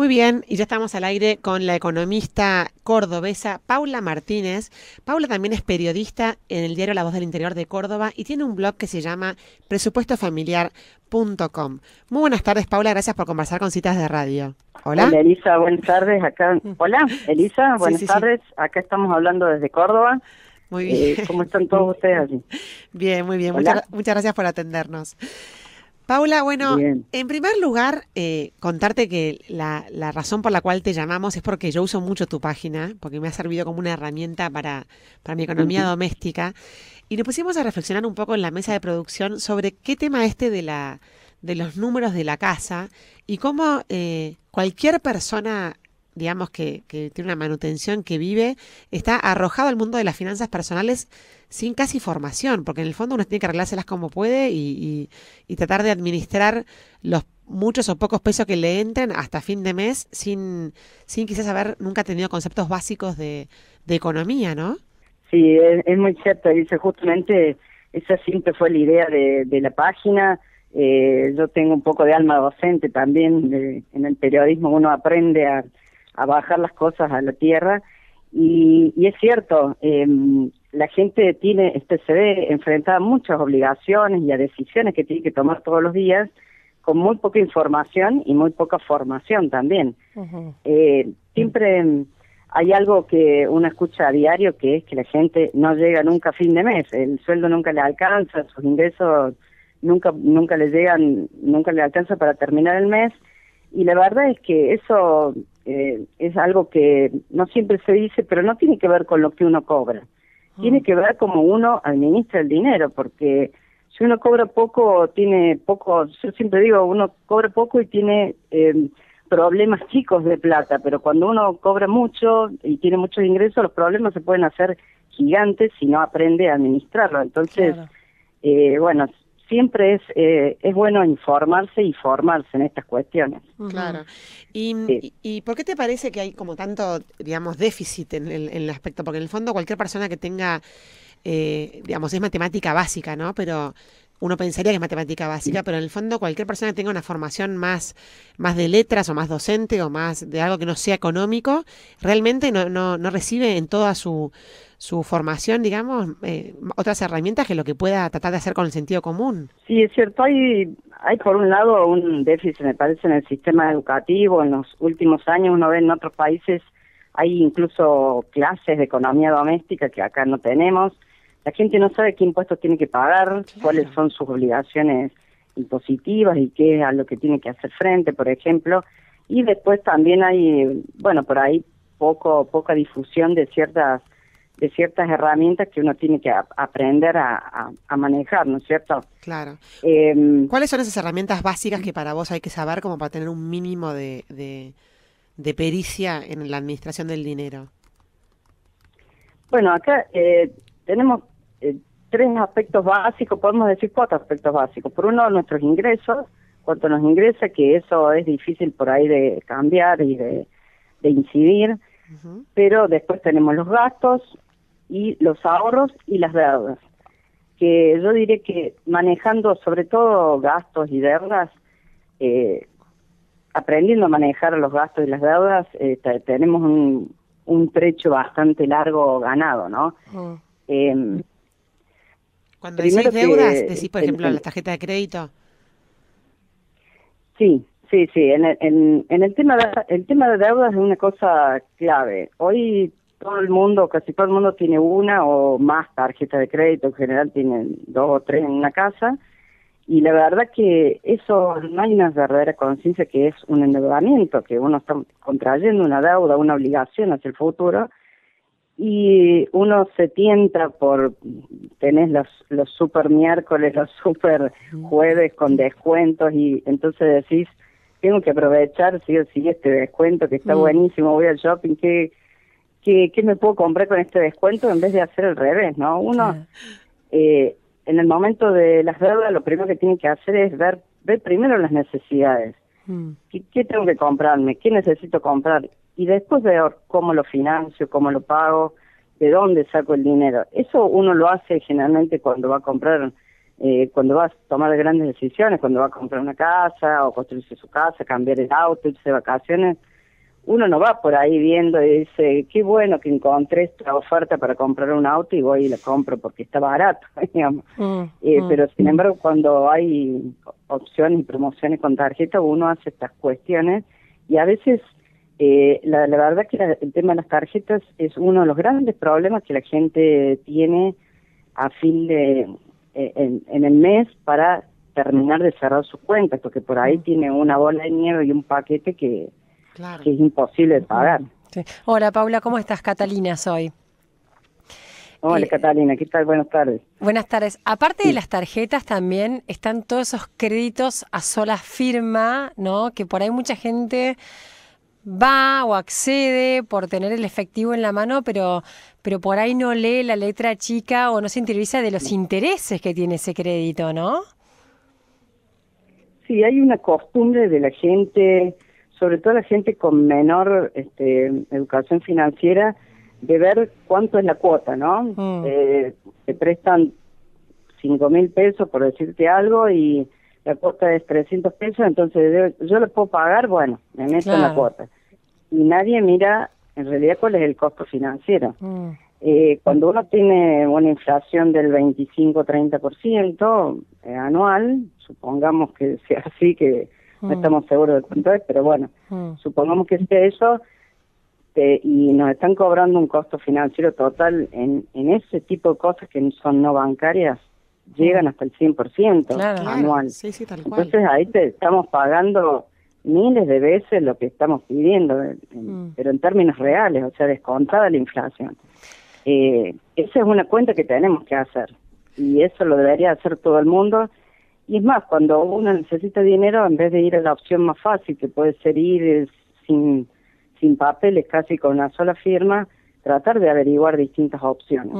Muy bien, y ya estamos al aire con la economista cordobesa Paula Martínez. Paula también es periodista en el diario La Voz del Interior de Córdoba y tiene un blog que se llama presupuestofamiliar.com. Muy buenas tardes, Paula, gracias por conversar con Citas de Radio. Hola. Hola, Elisa, buenas tardes. Acá. Hola, Elisa, buenas tardes. Acá estamos hablando desde Córdoba. Muy bien. Eh, ¿Cómo están todos ustedes allí? Bien, muy bien. Muchas, muchas gracias por atendernos. Paula, bueno, en primer lugar, eh, contarte que la, razón por la cual te llamamos es porque yo uso mucho tu página, porque me ha servido como una herramienta para, para mi economía doméstica. Y nos pusimos a reflexionar un poco en la mesa de producción sobre qué tema este de, la, de los números de la casa y cómo eh, cualquier persona digamos, que, que, tiene una manutención, que vive, está arrojado al mundo de las finanzas personales sin casi formación, porque en el fondo uno tiene que arreglárselas como puede y, tratar de administrar los muchos o pocos pesos que le entren hasta fin de mes sin, sin quizás haber nunca tenido conceptos básicos de, de economía, ¿no? Sí, es, muy cierto, dice justamente esa siempre fue la idea de, de la página. Eh, yo tengo un poco de alma docente también, en el periodismo uno aprende a, a bajar las cosas a la tierra. Y, y es cierto, eh, la gente tiene, este se ve enfrentada a muchas obligaciones y a decisiones que tiene que tomar todos los días con muy poca información y muy poca formación también. eh, siempre hay algo que uno escucha a diario que es que la gente no llega nunca a fin de mes, el sueldo nunca le alcanza, sus ingresos nunca nunca le llegan, nunca le alcanza para terminar el mes y la verdad es que eso eh, es algo que no siempre se dice, pero no tiene que ver con lo que uno cobra. Tiene mm. que ver como uno administra el dinero, porque si uno cobra poco, tiene poco, yo siempre digo, uno cobra poco y tiene eh, problemas chicos de plata, pero cuando uno cobra mucho y tiene muchos ingresos, los problemas se pueden hacer gigantes si no aprende a administrarlo. Entonces, eh, bueno, siempre es, eh, es bueno informarse y formarse en estas cuestiones. Claro. ¿Y, y, por qué te parece que hay como tanto, digamos, déficit en, el aspecto? Porque en el fondo cualquier persona que tenga, eh, digamos, es matemática básica, ¿no? Pero uno pensaría que es matemática básica, pero en el fondo cualquier persona que tenga una formación más, más de letras o más docente o más de algo que no sea económico, realmente no, no, no recibe en toda su, su formación, digamos, eh, otras herramientas que lo que pueda tratar de hacer con el sentido común. Sí, es cierto, hay, hay por un lado un déficit, me parece, en el sistema educativo. En los últimos años uno ve en otros países, hay incluso clases de economía doméstica que acá no tenemos. La gente no sabe qué impuestos tiene que pagar, cuáles son sus obligaciones impositivas y qué es a lo que tiene que hacer frente, por ejemplo. Y después también hay, bueno, por ahí poco poca difusión de ciertas de ciertas herramientas que uno tiene que aprender a, manejar, ¿no es cierto? Claro. Em, ¿Cuáles son esas herramientas básicas que para vos hay que saber como para tener un mínimo de, de, pericia en la administración del dinero? Bueno, acá eh, tenemos eh, tres aspectos básicos, podemos decir cuatro aspectos básicos. Por uno, nuestros ingresos, cuánto nos ingresa, que eso es difícil por ahí de cambiar y de, incidir. Pero después tenemos los gastos, y los ahorros y las deudas. Que yo diré que manejando sobre todo gastos y deudas, eh, aprendiendo a manejar los gastos y las deudas, eh, tenemos un, un trecho bastante largo ganado, ¿no? Oh. Em, Cuando decís deudas, decís, por ejemplo, la tarjeta de crédito. Sí, sí, sí. En el, en, en el tema de, el tema de deudas es una cosa clave. Hoy todo el mundo, casi todo el mundo tiene una o más tarjetas de crédito, en general tienen dos o tres en una casa, y la verdad que eso no hay una verdadera conciencia que es un endeudamiento, que uno está contrayendo una deuda, una obligación hacia el futuro, y uno se tienta por tener los, los super miércoles, los super jueves con descuentos, y entonces decís, tengo que aprovechar sí o sí este descuento que está mm. buenísimo, voy al shopping, que ¿qué, me puedo comprar con este descuento en vez de hacer el revés, ¿no? Uno, eh, en el momento de las deudas, lo primero que tiene que hacer es ver, ver primero las necesidades. Mm. ¿Qué, tengo que comprarme? ¿Qué necesito comprar? Y después ver cómo lo financio, cómo lo pago, de dónde saco el dinero. Eso uno lo hace generalmente cuando va a comprar, eh, cuando va a tomar grandes decisiones, cuando va a comprar una casa o construirse su casa, cambiar el auto, irse de vacaciones uno no va por ahí viendo y dice, qué bueno que encontré esta oferta para comprar un auto y voy y la compro porque está barato, digamos. Mm, eh, mm. Pero sin embargo, cuando hay opciones y promociones con tarjeta, uno hace estas cuestiones y a veces eh, la, verdad que el tema de las tarjetas es uno de los grandes problemas que la gente tiene a fin de eh, en, el mes para terminar de cerrar sus cuentas, porque por ahí tiene una bola de nieve y un paquete que, es imposible de pagar. Hola Paula, ¿cómo estás? Catalina soy. Hola Catalina, ¿qué tal? Buenas tardes. Buenas tardes. Aparte de las tarjetas también están todos esos créditos a sola firma, ¿no? Que por ahí mucha gente va o accede por tener el efectivo en la mano, pero, pero por ahí no lee la letra chica o no se interesa de los intereses que tiene ese crédito, ¿no? Sí, hay una costumbre de la gente, sobre todo la gente con menor este, educación financiera, de ver cuánto es la cuota, ¿no? Mm. Eh, te prestan cinco mil pesos por decirte algo y la cuota es 300 pesos, entonces yo, lo puedo pagar, bueno, me meto en la cuota. Y nadie mira en realidad cuál es el costo financiero. Mm. Eh, cuando uno tiene una inflación del 25-30% eh, anual, supongamos que sea así, que no mm. estamos seguros de cuánto es, pero bueno, mm. supongamos que sea eso, eh, y nos están cobrando un costo financiero total en, en ese tipo de cosas que son no bancarias, llegan hasta el 100% anual. Entonces ahí te estamos pagando miles de veces lo que estamos pidiendo, mm. pero en términos reales, o sea, descontada la inflación. Eh, esa es una cuenta que tenemos que hacer y eso lo debería hacer todo el mundo. Y es más, cuando uno necesita dinero, en vez de ir a la opción más fácil, que puede ser ir sin, sin papeles, casi con una sola firma, tratar de averiguar distintas opciones.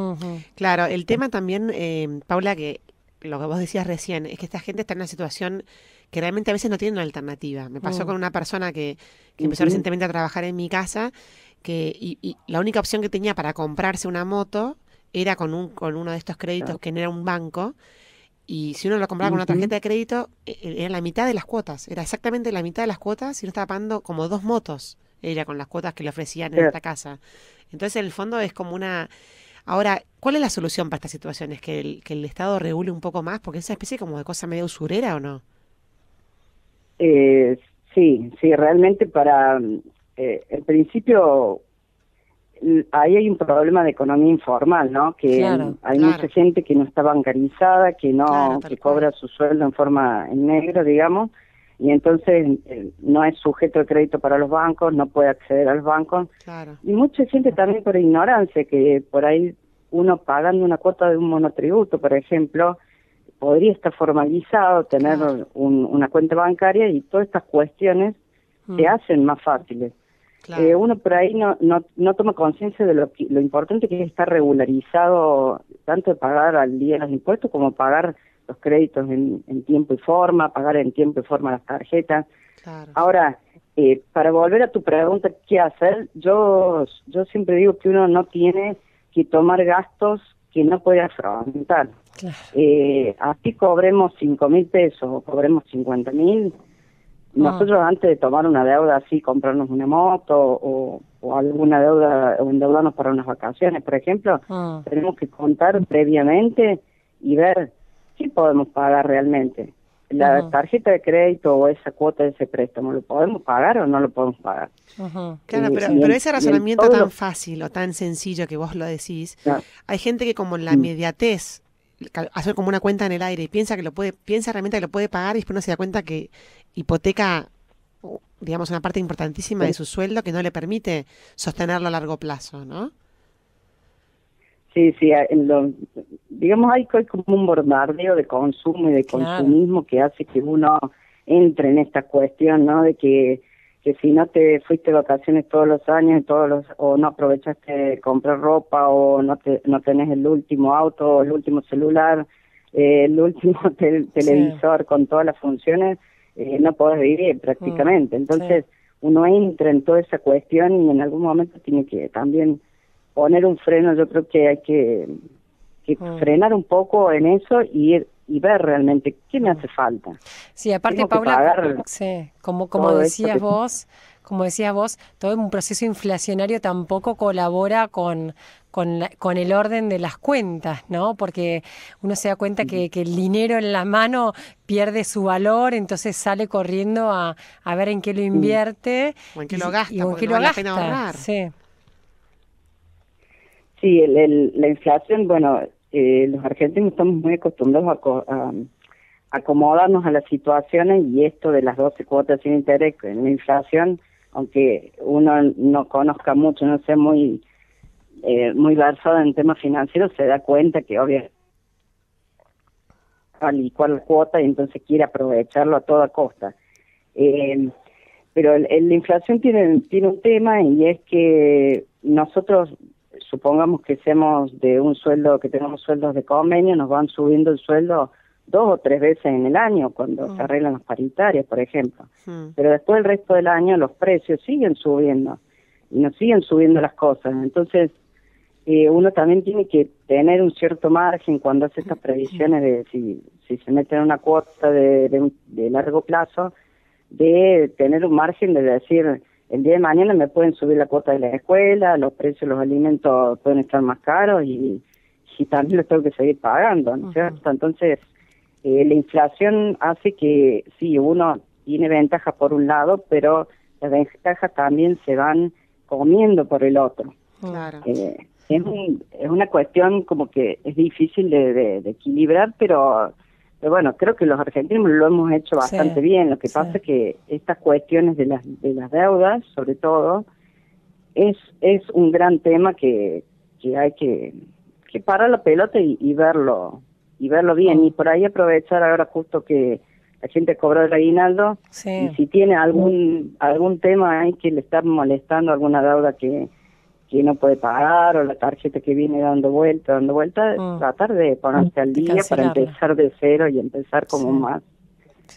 Claro, el tema también, eh, Paula, que lo que vos decías recién, es que esta gente está en una situación que realmente a veces no tiene una alternativa. Me pasó mm. con una persona que, empezó recientemente a trabajar en mi casa que y, la única opción que tenía para comprarse una moto era con un con uno de estos créditos que no era un banco y si uno lo compraba con una tarjeta de crédito e, e, era la mitad de las cuotas, era exactamente la mitad de las cuotas y uno estaba pagando como dos motos, era con las cuotas que le ofrecían en esta casa. Entonces en el fondo es como una Ahora, ¿cuál es la solución para estas situaciones? ¿Que el, que el Estado regule un poco más? Porque es una especie como de cosa medio usurera o no? Eh, sí, sí, realmente para eh, el principio ahí hay un problema de economía informal, ¿no? Que hay mucha gente que no está bancarizada, que no que cobra su sueldo en forma en negro, digamos, y entonces eh, no es sujeto de crédito para los bancos, no puede acceder a los bancos. Y mucha gente también por ignorancia, que por ahí uno pagando una cuota de un monotributo, por ejemplo, podría estar formalizado, tener una cuenta bancaria y todas estas cuestiones se mm. hacen más fáciles. Eh, uno por ahí no, no, no toma conciencia de lo, lo importante que es estar regularizado, tanto de pagar al día los impuestos como pagar los créditos en, tiempo y forma, pagar en tiempo y forma las tarjetas. Ahora, eh, para volver a tu pregunta, ¿qué hacer? Yo, yo siempre digo que uno no tiene que tomar gastos que no puede afrontar. Eh, así cobremos cinco mil pesos o cobremos cincuenta mil. Ah. Nosotros antes de tomar una deuda así, comprarnos una moto o, alguna deuda o endeudarnos para unas vacaciones, por ejemplo, ah. tenemos que contar previamente y ver si podemos pagar realmente. La tarjeta de crédito o esa cuota de ese préstamo, ¿lo podemos pagar o no lo podemos pagar? Claro, pero, ese razonamiento tan fácil o tan sencillo que vos lo decís, hay gente que como la mm. inmediatez hacer como una cuenta en el aire y piensa que lo puede, piensa realmente que lo puede pagar y después no se da cuenta que hipoteca, digamos, una parte importantísima de su sueldo que no le permite sostenerlo a largo plazo, ¿no? Sí, sí, digamos hay, como un bombardeo de consumo y de consumismo que hace que uno entre en esta cuestión, ¿no? De que que si no te fuiste de vacaciones todos los años todos los o no aprovechaste de comprar ropa o no te no tenés el último auto el último celular eh, el último televisor con todas las funciones eh, no podés vivir prácticamente. Mm, entonces uno entra en toda esa cuestión y en algún momento tiene que también poner un freno. Yo creo que hay que, que mm. frenar un poco en eso y ir y ver realmente qué me hace falta. Sí, aparte, Paula, sí, como, como decías vos, como decías vos, todo un proceso inflacionario tampoco colabora con, con, con el orden de las cuentas, ¿no? Porque uno se da cuenta que, que, el dinero en la mano pierde su valor, entonces sale corriendo a, a ver en qué lo invierte. O en qué lo gasta, y, en qué lo gasta. ahorrar. Sí. Sí, la inflación, bueno, eh, los argentinos estamos muy acostumbrados a, acomodarnos a las situaciones y esto de las 12 cuotas sin interés en la inflación, aunque uno no conozca mucho, no sea muy eh, muy versado en temas financieros, se da cuenta que obviamente al cual cuota y entonces quiere aprovecharlo a toda costa. Eh, pero la inflación tiene, tiene un tema y es que nosotros supongamos que seamos de un sueldo, que tenemos sueldos de convenio, nos van subiendo el sueldo dos o tres veces en el año cuando se mm. arreglan las paritarias, por ejemplo. Mm. Pero después el resto del año los precios siguen subiendo y nos siguen subiendo las cosas. Entonces, eh, uno también tiene que tener un cierto margen cuando hace estas previsiones de si, si se mete en una cuota de, de, de largo plazo, de tener un margen de decir, el día de mañana me pueden subir la cuota de la escuela, los precios de los alimentos pueden estar más caros y, y también los tengo que seguir pagando, ¿no es cierto? Entonces, eh, la inflación hace que, sí, uno tiene ventajas por un lado, pero las ventajas también se van comiendo por el otro. Claro. Eh, es, es una cuestión como que es difícil de equilibrar, pero pero bueno, creo que los argentinos lo hemos hecho bastante bien. Lo que pasa es que estas cuestiones de las, de las deudas, sobre todo, es, es un gran tema que, que hay que, que parar la pelota y, verlo y verlo bien. Y por ahí aprovechar ahora justo que la gente cobró el aguinaldo y si tiene algún algún tema ahí que le está molestando, alguna deuda que que no puede pagar o la tarjeta que viene dando vuelta, dando vuelta, mm. tratar de ponerse al día para empezar de cero y empezar como más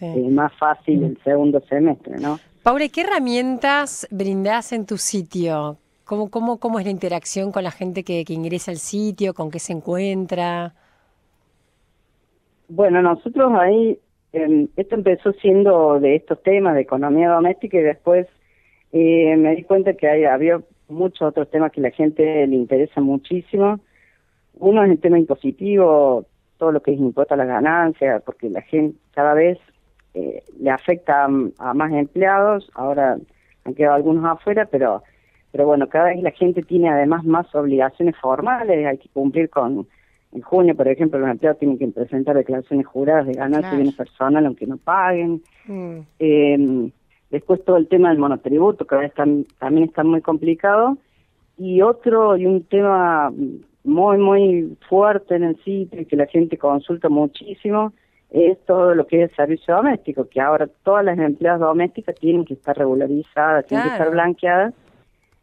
eh, más fácil el segundo semestre, ¿no? Paula, ¿qué herramientas brindás en tu sitio? ¿Cómo, cómo, cómo es la interacción con la gente que, que ingresa al sitio? ¿Con qué se encuentra? Bueno, nosotros ahí, eh, esto empezó siendo de estos temas de economía doméstica y después eh, me di cuenta que hay, había muchos otros temas que a la gente le interesa muchísimo. Uno es el tema impositivo, todo lo que es impuesto a las ganancias, porque la gente cada vez eh, le afecta a, más empleados, ahora han quedado algunos afuera, pero pero bueno, cada vez la gente tiene además más obligaciones formales, hay que cumplir con, en junio, por ejemplo, los empleados tienen que presentar declaraciones juradas de ganancias y bienes personales aunque no paguen. Mm. Eh, Después todo el tema del monotributo, que ahora también está muy complicado. Y otro, y un tema muy, muy fuerte en el sitio y que la gente consulta muchísimo, es todo lo que es servicio doméstico, que ahora todas las empleadas domésticas tienen que estar regularizadas, tienen que estar blanqueadas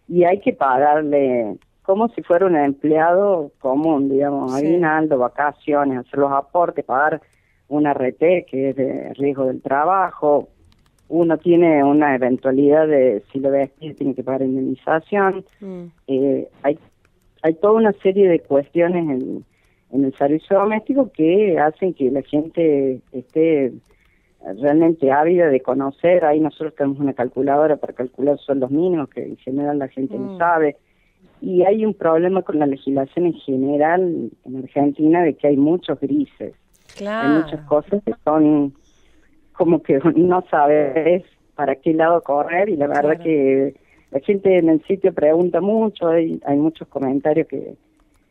y hay que pagarle como si fuera un empleado común, digamos, sí. aguinaldo, vacaciones, hacer los aportes, pagar una RT que es de riesgo del trabajo, uno tiene una eventualidad de si lo despide tiene que pagar indemnización. Mm. Eh, hay, hay toda una serie de cuestiones en, en el servicio doméstico que hacen que la gente esté realmente ávida de conocer. Ahí nosotros tenemos una calculadora para calcular sueldos mínimos que en general la gente no mm. sabe. Y hay un problema con la legislación en general en Argentina de que hay muchos grises. Hay muchas cosas que son como que no sabes para qué lado correr y la verdad que la gente en el sitio pregunta mucho, hay, hay muchos comentarios que,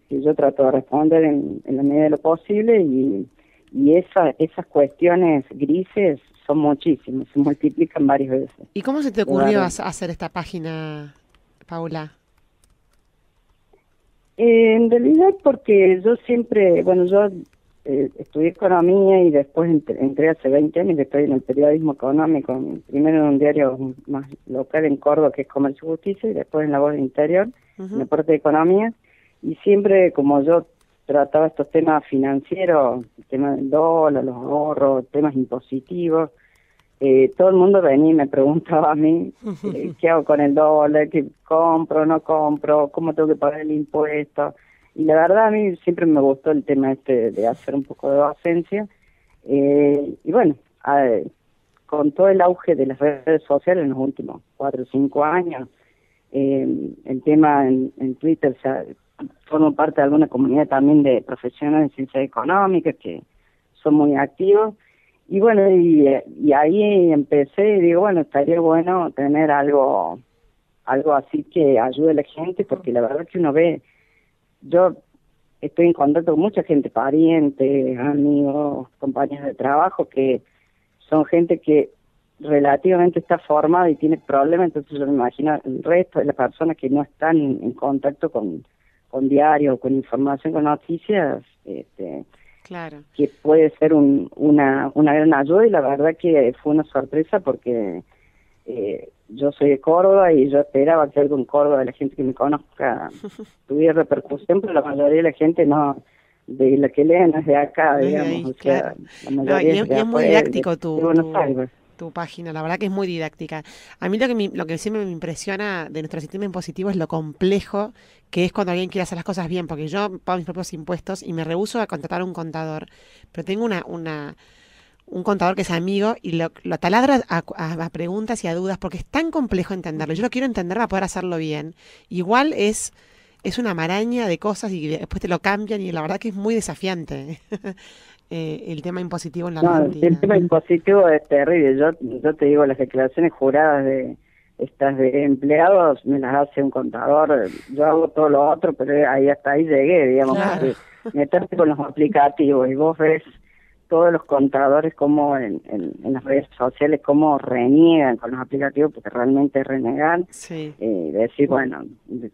yo trato de responder en, la medida de lo posible y, y esa, esas cuestiones grises son muchísimas, se multiplican varias veces. ¿Y cómo se te ocurrió hacer esta página, Paula? En realidad porque yo siempre, bueno, yo eh, estudié economía y después entré, hace 20 años que estoy en el periodismo económico, primero en un diario más local en Córdoba que es Comercio y Justicia y después en La Voz Interior, en la parte de economía. Y siempre como yo trataba estos temas financieros, el tema del dólar, los ahorros, temas impositivos, eh, todo el mundo venía y me preguntaba a mí eh, qué hago con el dólar, qué compro, no compro, cómo tengo que pagar el impuesto y la verdad a mí siempre me gustó el tema este de hacer un poco de docencia. Eh, y bueno, con todo el auge de las redes sociales en los últimos cuatro o cinco años, eh, el tema en, Twitter se formo parte de alguna comunidad también de profesionales de ciencias económicas que son muy activos. Y bueno, y ahí empecé y digo, bueno, estaría bueno tener algo algo así que ayude a la gente, porque la verdad que uno ve, yo estoy en contacto con mucha gente, parientes, amigos, compañeros de trabajo, que son gente que relativamente está formada y tiene problemas, entonces yo me imagino el resto de las personas que no están en, contacto con, con diario, con información, con noticias, este, claro. que puede ser un, una, una gran ayuda y la verdad que fue una sorpresa porque eh, yo soy de Córdoba y yo esperaba que algo en Córdoba de la gente que me conozca tuviera repercusión, pero la mayoría de la gente no, de la que leen es de acá, digamos. y, es, muy didáctico tu, tu, página, la verdad que es muy didáctica. A mí lo que, lo que siempre me impresiona de nuestro sistema impositivo es lo complejo que es cuando alguien quiere hacer las cosas bien, porque yo pago mis propios impuestos y me rehuso a contratar a un contador, pero tengo una... una un contador que es amigo y lo, lo taladra a, preguntas y a dudas porque es tan complejo entenderlo. Yo lo quiero entender para poder hacerlo bien. Igual es, es una maraña de cosas y después te lo cambian y la verdad que es muy desafiante eh, el tema impositivo en la no, El tema impositivo es terrible. Yo, yo te digo, las declaraciones juradas de estas de empleados me las hace un contador. Yo hago todo lo otro, pero ahí hasta ahí llegué, digamos. Meterte con los aplicativos y vos ves todos los contadores como en, en, las redes sociales como reniegan con los aplicativos porque realmente renegan sí. eh, decir bueno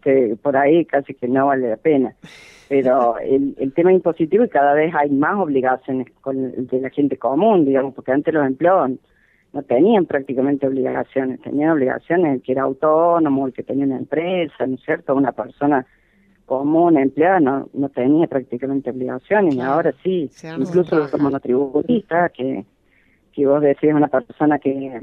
que por ahí casi que no vale la pena pero el, el tema impositivo y cada vez hay más obligaciones con el de la gente común digamos porque antes los empleados no tenían prácticamente obligaciones tenían obligaciones el que era autónomo el que tenía una empresa no es cierto una persona como una empleada no, no tenía prácticamente obligaciones y ahora sí, incluso como monotributistas, que, que vos decís una persona que,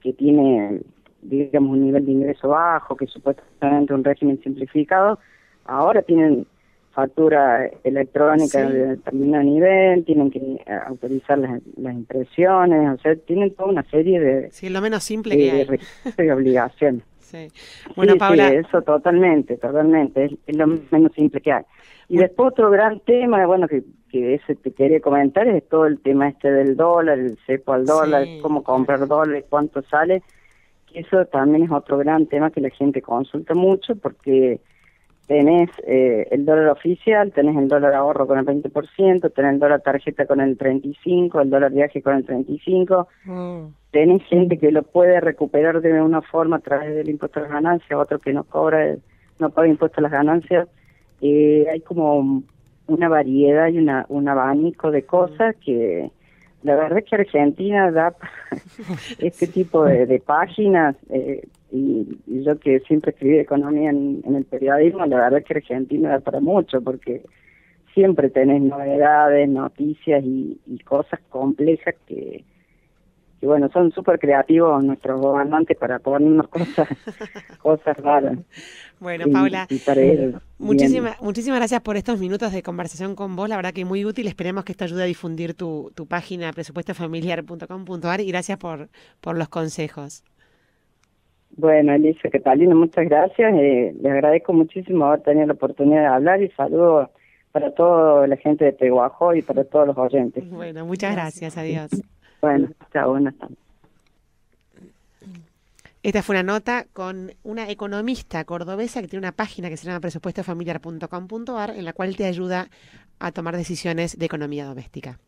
que tiene, digamos, un nivel de ingreso bajo, que supuestamente un régimen simplificado, ahora tienen factura electrónica de determinado nivel, tienen que eh, autorizar las, las, impresiones, o sea, tienen toda una serie de... Sí, lo menos simple que hay. de obligaciones. Sí. Bueno, Paula. eso totalmente, totalmente. Es, lo menos simple que hay. Y después otro gran tema, bueno, que, que ese te quería comentar, es todo el tema este del dólar, el cepo al dólar, cómo comprar dólares, cuánto sale. Eso también es otro gran tema que la gente consulta mucho porque tenés eh, el dólar oficial, tenés el dólar ahorro con el 20%, tenés el dólar tarjeta con el 35%, el dólar viaje con el 35%, mm. tenés gente que lo puede recuperar de una forma a través del impuesto a las ganancias, otro que no cobra, no paga impuesto a las ganancias, eh, hay como una variedad y una, un abanico de cosas que la verdad es que Argentina da este tipo de, páginas eh, y, yo que siempre escribí economía en, el periodismo, la verdad es que Argentina da para mucho porque siempre tenés novedades, noticias y, cosas complejas que, que bueno, son súper creativos nuestros gobernantes para ponernos cosas, cosas raras. Bueno, Paula, muchísimas, muchísimas gracias por estos minutos de conversación con vos. La verdad que muy útil. Esperemos que esto ayude a difundir tu, tu página presupuestofamiliar.com.ar y gracias por, por los consejos. Bueno, Alicia Catalina, muchas gracias. Eh, les agradezco muchísimo haber tenido la oportunidad de hablar y saludo para toda la gente de Teguajo y para todos los oyentes. Bueno, muchas gracias. Adiós. Bueno, chao, buenas tardes. Esta fue una nota con una economista cordobesa que tiene una página que se llama presupuestofamiliar.com.ar en la cual te ayuda a tomar decisiones de economía doméstica.